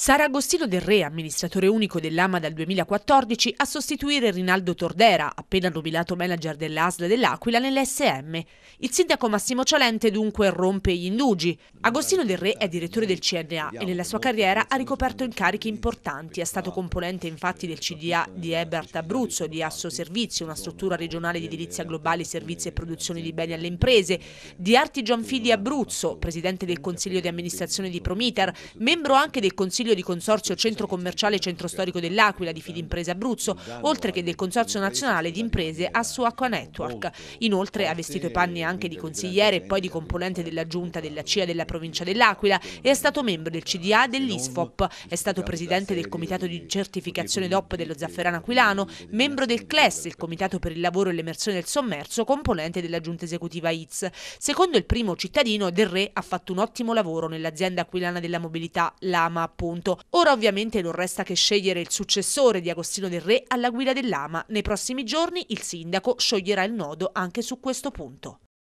Sarà Agostino Del Re, amministratore unico dell'AMA dal 2014, a sostituire Rinaldo Tordera, appena nominato manager dell'ASL dell'Aquila nell'SM. Il sindaco Massimo Cialente dunque rompe gli indugi. Agostino Del Re è direttore del CNA e nella sua carriera ha ricoperto incarichi importanti. È stato componente infatti del CDA di Ebert Abruzzo, di Asso Servizi, una struttura regionale di edilizia globali, servizi e produzioni di beni alle imprese, di Artigian Fidi Abruzzo, presidente del consiglio di amministrazione di Promiter, membro anche del consiglio consiglio di consorzio centro commerciale Centro Storico dell'Aquila di Fidimprese Abruzzo, oltre che del consorzio nazionale di imprese Assu Acqua Network. Inoltre ha vestito i panni anche di consigliere e poi di componente della giunta della CIA della provincia dell'Aquila e è stato membro del CDA dell'ISFOP, è stato presidente del comitato di certificazione DOP dello Zafferano Aquilano, membro del CLES, il comitato per il lavoro e l'emersione del sommerso, componente della giunta esecutiva ITS. Secondo il primo cittadino, Del Re ha fatto un ottimo lavoro nell'azienda aquilana della mobilità, l'AMA appunto punto. Ora ovviamente non resta che scegliere il successore di Agostino del Re alla guida dell'Ama. Nei prossimi giorni il sindaco scioglierà il nodo anche su questo punto.